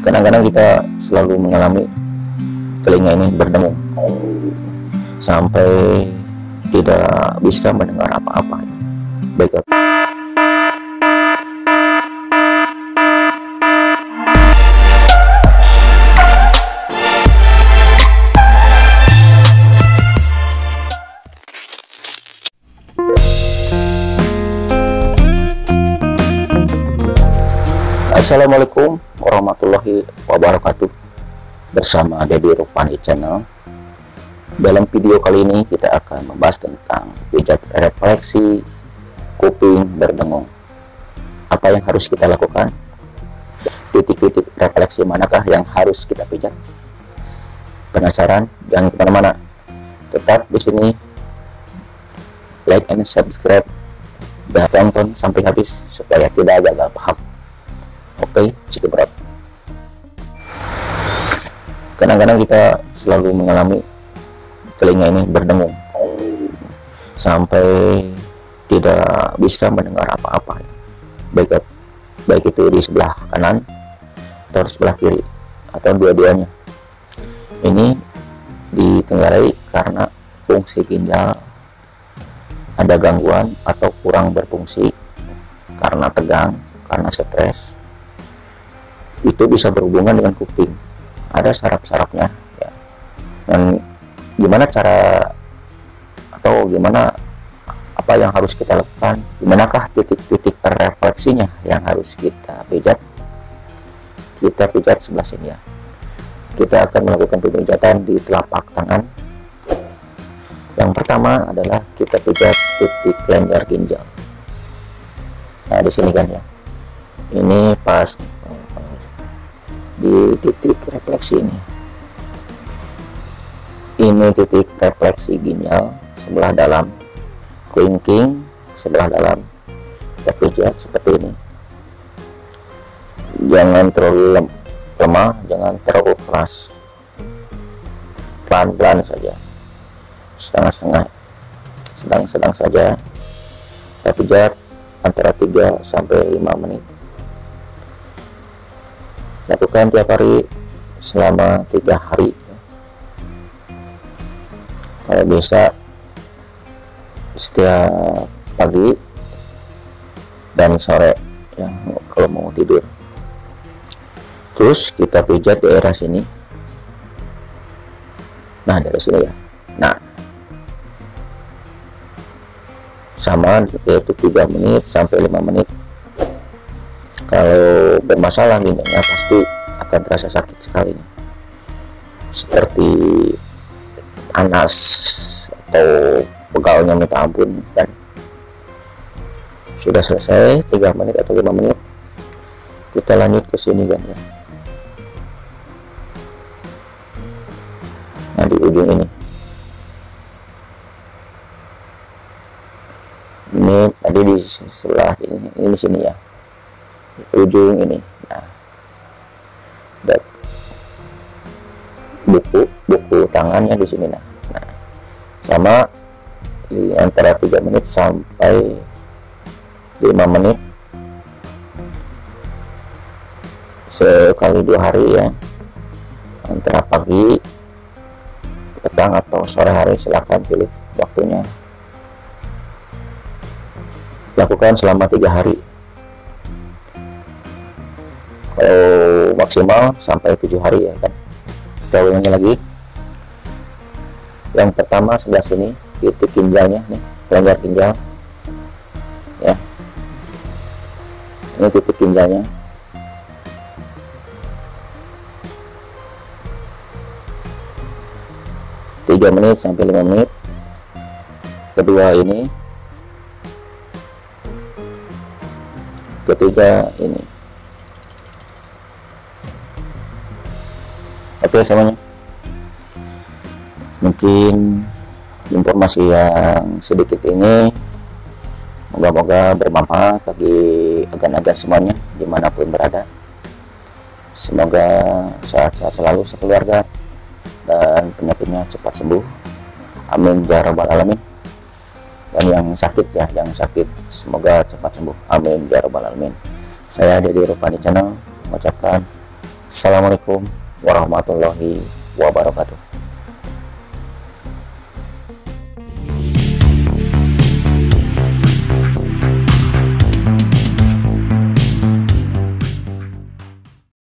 kadang-kadang kita selalu mengalami telinga ini berdengung sampai tidak bisa mendengar apa-apa. Baik Assalamualaikum warahmatullahi wabarakatuh bersama Dedi Rupani Channel. Dalam video kali ini kita akan membahas tentang pijat refleksi kuping berdengung. Apa yang harus kita lakukan? Titik-titik refleksi manakah yang harus kita pijat? Penasaran? Jangan ke mana-mana tetap di sini like and subscribe dan tonton sampai habis supaya tidak gagal paham Okay, berat. Kadang-kadang kita selalu mengalami telinga ini berdengung sampai tidak bisa mendengar apa-apa. Baik, baik itu di sebelah kanan atau sebelah kiri atau dua-duanya. Ini ditenggarai karena fungsi ginjal ada gangguan atau kurang berfungsi karena tegang, karena stres, itu bisa berhubungan dengan kuping. Ada saraf-sarafnya ya. dan gimana cara atau gimana apa yang harus kita lakukan? Di manakah titik-titik refleksinya yang harus kita pijat? Kita pijat sebelah sini ya. Kita akan melakukan pemijatan di telapak tangan. Yang pertama adalah kita pijat titik kelenjar ginjal. Nah di sini kan ya. Ini pas di titik refleksi ini. Ini titik refleksi ginjal sebelah dalam kelingking sebelah dalam kita pijat seperti ini. Jangan terlalu lemah jangan terlalu keras. Pelan-pelan saja. Setengah-setengah. Sedang-sedang saja. Kita pijat antara 3 sampai 5 menit lakukan tiap hari selama tiga hari. Kalau bisa setiap pagi dan sore ya kalau mau tidur. Terus kita pijat daerah sini. Nah dari sini ya. Nah sama yaitu 3 menit sampai 5 menit kalau bermasalah ginjalnya pasti akan terasa sakit sekali. Seperti panas atau pegalnya minta ampun dan sudah selesai 3 menit atau 5 menit kita lanjut ke sini kan ya. Nah di ujung ini. Ini tadi di sebelah ini ini sini ya ujung ini. Nah. Buku buku tangannya di sini nah, nah. Sama di antara 3 menit sampai 5 menit. Sekali dua hari ya. Antara pagi petang atau sore hari. Silahkan pilih waktunya. Lakukan selama tiga hari kalau maksimal sampai tujuh hari ya kan. Kita ulangi lagi. Yang pertama sebelah sini titik ginjalnya nih kelenjar ginjal ya. Ini titik ginjalnya tiga menit sampai lima menit. Kedua ini. Ketiga ini oke semuanya mungkin informasi yang sedikit ini moga-moga bermanfaat bagi agan-agan semuanya di mana pun berada. Semoga sehat-sehat selalu sekeluarga dan penyakitnya cepat sembuh. Amin ya rabbal alamin. Dan yang sakit ya yang sakit semoga cepat sembuh. Amin ya rabbal alamin. Saya dari Rupani Channel mengucapkan Assalamualaikum warahmatullahi wabarakatuh